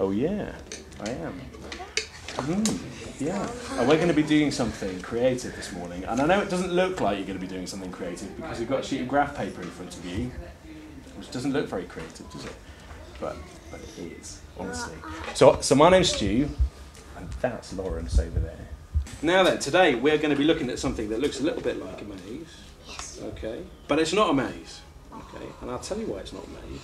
Oh yeah, I am. Mm, yeah. And we're going to be doing something creative this morning. And I know it doesn't look like you're going to be doing something creative because you've got a sheet of graph paper in front of you, which doesn't look very creative, does it? But but it is, honestly. So so my name's Stu, and that's Lawrence over there. Now then, today we're going to be looking at something that looks a little bit like a maze. Yes. Okay. But it's not a maze. Okay. And I'll tell you why it's not a maze.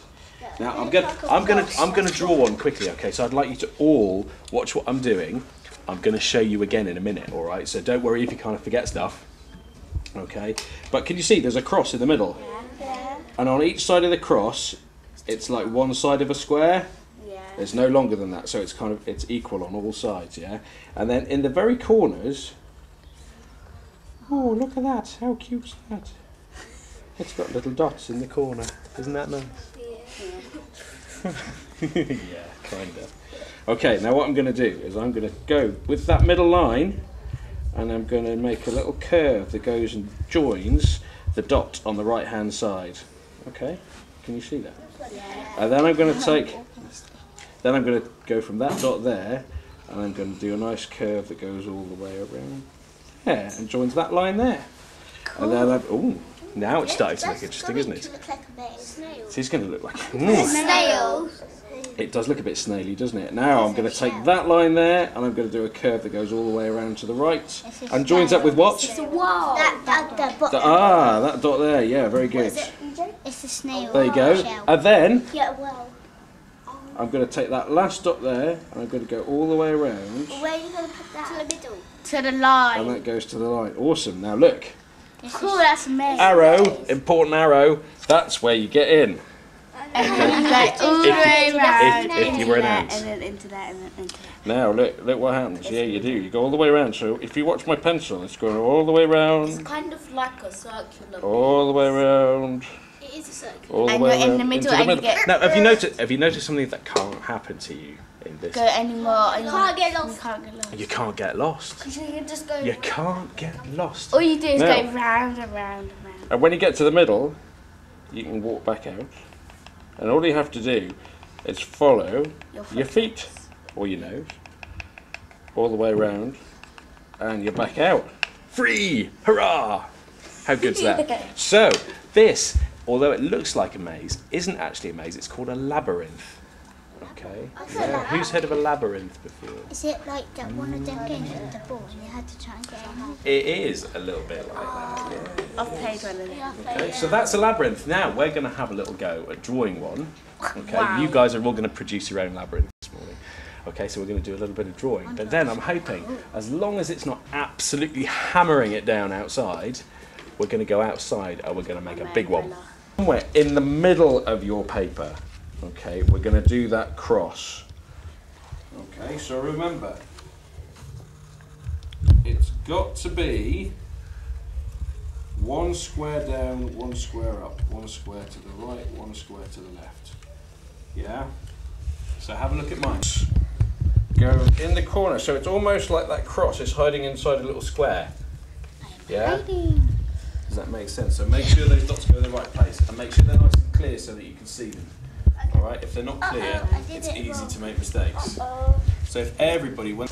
Now I'm gonna I'm gonna I'm gonna draw one quickly, okay? So I'd like you to all watch what I'm doing. I'm gonna show you again in a minute, all right? So don't worry if you kind of forget stuff. Okay, but can you see there's a cross in the middle? Yeah. And on each side of the cross, it's like one side of a square. Yeah. It's no longer than that, so it's kind of it's equal on all sides, yeah. And then in the very corners, oh look at that! How cute's that? It's got little dots in the corner. Isn't that nice? yeah, kind of. Okay, now what I'm going to do is I'm going to go with that middle line and I'm going to make a little curve that goes and joins the dot on the right hand side. Okay, can you see that? And then I'm going to take, then I'm going to go from that dot there and I'm going to do a nice curve that goes all the way around there and joins that line there. And then I've, oh, now it's starting to look interesting, isn't it? So it's going to look like, mm, Snail. it does look a bit snaily, doesn't it? Now I'm going to take that line there and I'm going to do a curve that goes all the way around to the right and joins up with what? Whoa. That, that, that, The- ah, that dot there, yeah, very good. It's a snail. There you go. And then Yeah. I'm going to take that last dot there and I'm going to go all the way around Where are you going to put that? To the middle. To the line. and that goes to the line. Awesome. Now look, Cool, that's amazing. arrow, important arrow, that's where you get in. And then all the If you- way around. if- if you into were an ant. And then into that, and then into that. Now look, look what happens. Yeah, you do. You go all the way around. So if you watch my pencil, it's going all the way around, It's kind of like a circular. all the way around. It is a circular. all the And way you're in the middle into and you get- Now, have you noticed? Have you noticed something that can't happen to you in this? Go anymore. And Can't get You lost. can't get lost. You can't get lost. You can just go. You can't get lost. All you do is Now- go round and round and round. And when you get to the middle, you can walk back out, and all you have to do is follow Your your feet or your nose all the way around, and you're back out. Free! Hurrah! How good's that? so this, although it looks like a maze, isn't actually a maze. It's called a labyrinth. Okay. Yeah. Who's heard of a labyrinth before? Is it like that one of them games with the ball and you had to try and get on? It is a little bit like that. Oh. Yeah. I've played one of them. Okay, so that's a labyrinth. Now we're going to have a little go at drawing one. Okay, Wow. you guys are all going to produce your own labyrinth this morning. Okay, so we're going to do a little bit of drawing. But then I'm hoping, as long as it's not absolutely hammering it down outside, we're going to go outside and we're going to make a big one. Somewhere in the middle of your paper, okay, we're going to do that cross. Okay, so remember, it's got to be one square down, one square up, one square to the right, one square to the left. Yeah? So have a look at mine. Go in the corner, so it's almost like that cross is hiding inside a little square. Yeah? Does that make sense? So make sure those dots go in the right place and make sure they're nice and clear so that you can see them. Alright? If they're not clear, I did it's it easy wrong. to make mistakes. Oh. So if everybody went.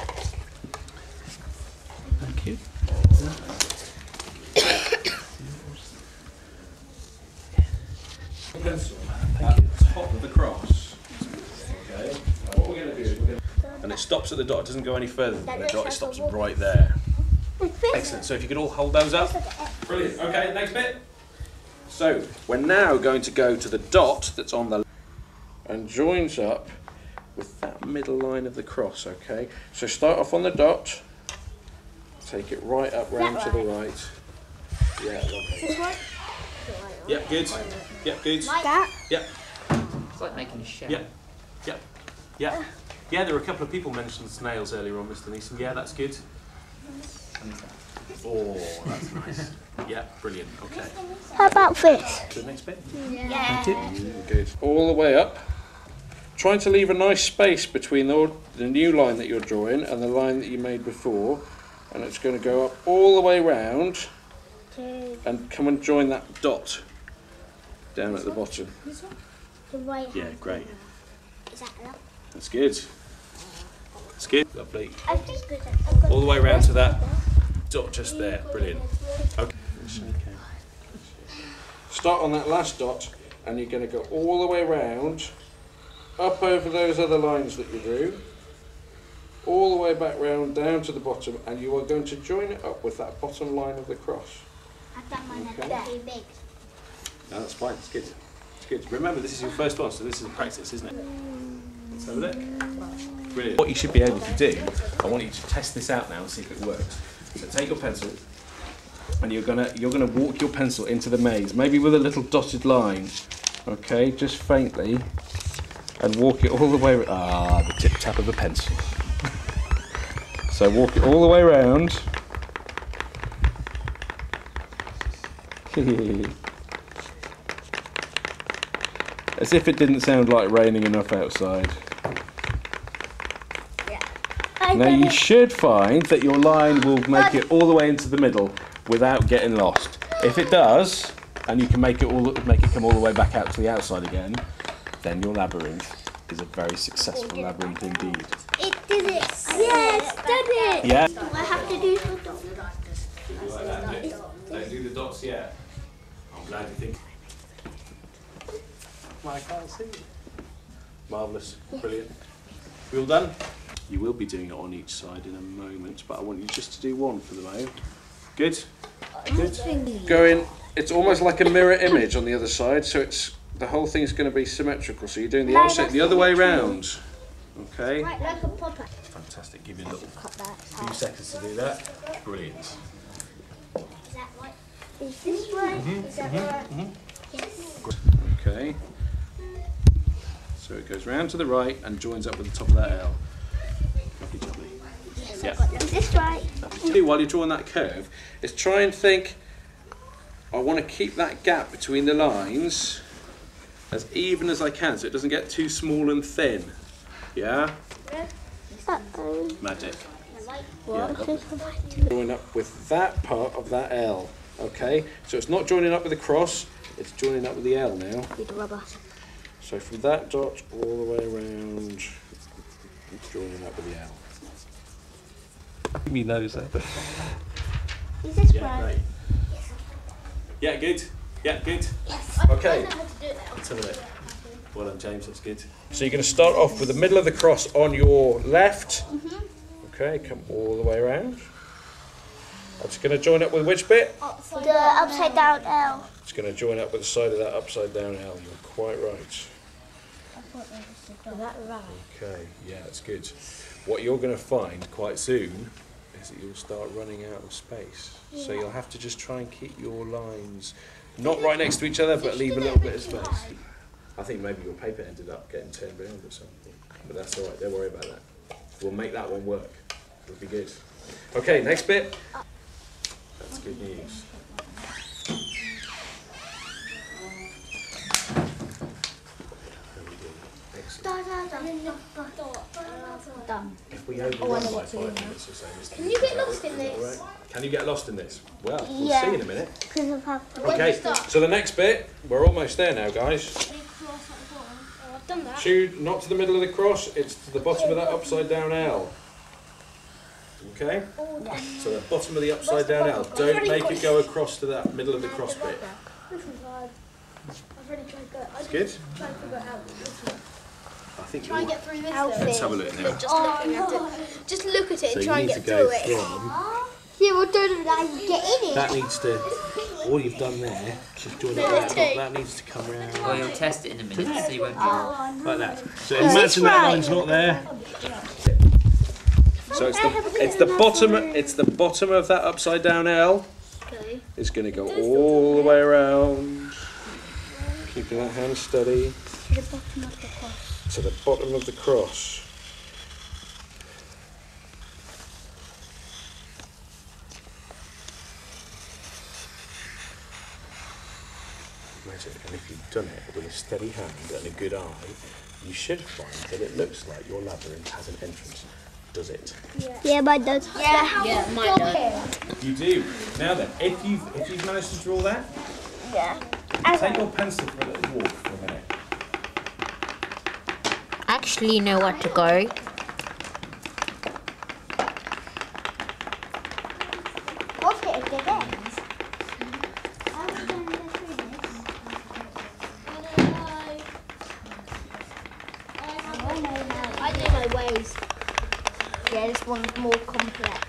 Thank you. Pencil at the top of the cross. Okay. and What we're going to do is we're going to. And it stops at the dot. It doesn't go any further than the dot. It stops right there. Excellent. So if you could all hold those up. Brilliant. Okay. Next bit. So we're now going to go to the dot that's on the and joins up with that middle line of the cross, okay? So start off on the dot, take it right up round to the right. Yeah, lovely. Yep, good. Yep, good. That? Yep, It's like making a shell. yep, yep, yep. Yeah, there were a couple of people mentioned snails earlier on, Mr. Neeson. Yeah, that's good. Oh, that's nice. Yeah, brilliant. Okay. How about this? To the next bit. Yeah. Good. All the way up. Trying to leave a nice space between the, the new line that you're drawing and the line that you made before. And it's going to go up all the way round and come and join that dot down at the bottom. The right Yeah, great. Is that enough? That's good. That's good. Lovely. I think All the way around to that dot just there. Brilliant. Okay. Start on that last dot, and you're going to go all the way round, up over those other lines that you drew, all the way back round down to the bottom, and you are going to join it up with that bottom line of the cross. I thought mine Okay. too big. No, that's fine. It's good. It's good. Remember, this is your first one, so this is a practice, isn't it? Let's have a look. Brilliant. What you should be able to do, I want you to test this out now and see if it works. So take your pencil, and you're gonna you're gonna walk your pencil into the maze, maybe with a little dotted line. Okay, just faintly, and walk it all the way. Ah, the tip tap of a pencil. So walk it all the way around. As if it didn't sound like raining enough outside. I Now you it. should find that your line will make it all the way into the middle without getting lost. If it does, and you can make it all make it come all the way back out to the outside again, then your labyrinth is a very successful labyrinth indeed. It did it. Yes, did it. Yeah. Do I have to do the dot? Don't do the dots yet. I'm glad you think. I can't see. Marvellous. Brilliant. We all done? You will be doing it on each side in a moment, but I want you just to do one for the moment. Good? Good? Going, it's almost like a mirror image on the other side, so it's the whole thing's going to be symmetrical. So you're doing the Like opposite, the other way round. Okay. Like, like a popper. Fantastic. Give you a little Cut that few seconds to do that. Brilliant. Is that right? Is this right? Mm-hmm. Is that right? Yes. Okay. So it goes round to the right and joins up with the top of that L. Lovely jubbly. Yeah. Is this right? do while you're drawing that curve is try and think I want to keep that gap between the lines as even as I can so it doesn't get too small and thin. Yeah? Um, Magic. What? Join up with that part of that L. Okay? So it's not joining up with the cross, it's joining up with the L now. Need rubber. So from that dot all the way around, it's joining up with the L. Me knows that. Is this Yeah, right? Yeah, good. Yeah, good. Okay. Let's have a look. Well done, James. That's good. So you're going to start off with the middle of the cross on your left. Mm-hmm. Okay, come all the way around. It's going to join up with which bit? The upside down L. It's going to join up with the side of that upside down L. You're quite right. Is that right? Okay, yeah, that's good. What you're going to find quite soon is that you'll start running out of space. So you'll have to just try and keep your lines not right next to each other, but leave a little bit of space. I think maybe your paper ended up getting turned around or something. But that's all right, don't worry about that. We'll make that one work. It'll be good. Okay, next bit. That's good news. Very good. Excellent. Done. If we overrun oh, by five minutes or so, Mr. Can you get lost in this? right? Can you get lost in this? Well, we'll Yeah. see in a minute. Because of how. Okay, so the next bit, we're almost there now, guys. Oh, I've done that. Shoot, not to the middle of the cross, it's to the bottom of that upside down L. Okay? Oh, so the bottom of the upside down L. Don't make it go across to that middle of the cross bit. This one's hard. I've already tried to That's good. I think Try and get through this Let's have a look now. Just looking oh. at it. Just look at it So and try and get through it. from. Yeah, we'll do that and get in it. That needs to, all you've done there, just join it right that needs to come round Well, you'll test it in a minute, so you won't be. like that. So imagine that line's not there. So it's the, it's the bottom, it's the bottom of that upside down L. Okay. It's going to go all the way around, keeping that hand steady To the bottom of the cross. to the bottom of the cross. Imagine, and if you've done it with a steady hand and a good eye, you should find that it looks like your labyrinth has an entrance. Does it? Yeah, mine does. Yeah. Yeah, mine does. You do. Now then, if you've, if you've managed to draw that, Yeah. take your pencil for a little walk for a minute. Now. I know my ways. Yeah, this one's more complex.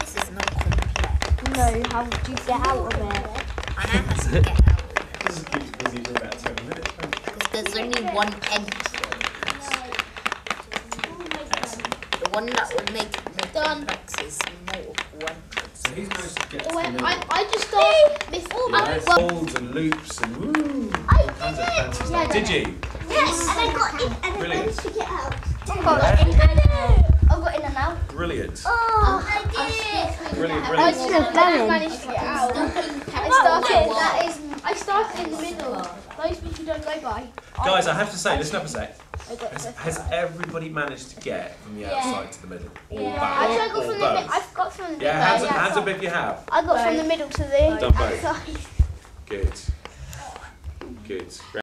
This is not complex. No, how do you get out of it? I know how to get out This keeps busy for about 10 minutes. because there's only one entrance. One that would make it more Done. complex is multiple. So he's managed to get Oh, the I. I, I just started before. Yeah, I, it's well, folds and loops and woo. I all kinds of did it. Yeah, Did you? Yes, and I got in, and I managed to get out. Yeah. I got in and out. Brilliant. Oh, oh I did. Brilliant, I brilliant. just I managed to get out. I started. That is. I started in the middle. Those people don't go by. Guys, I have to say, listen up a sec. Has, has everybody managed to get from the outside to the middle? Or Yeah. back? I got or from the middle. both? I've got from the middle. Yeah, hands, up, yeah. hands up if you have. I got from the middle to the Done both. outside. Good. Good.